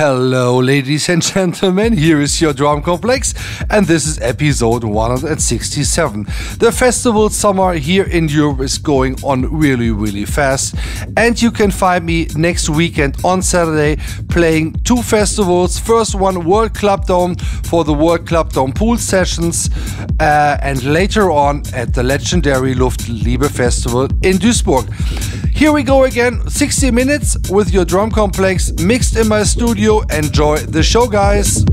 Hello, ladies and gentlemen. Here is your Drumcomplex, and this is episode 167. The festival summer here in Europe is going on really, really fast, and you can find me next weekend on Saturday playing two festivals. First one, World Club Dome for the World Club Dome pool sessions, uh, and later on at the legendary Luftliebe Festival in Duisburg. Here we go again, 60 minutes with your Drumcomplex mixed in my studio. Enjoy the show, guys.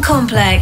Complex.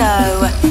Show.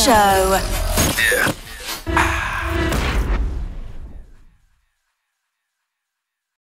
Show.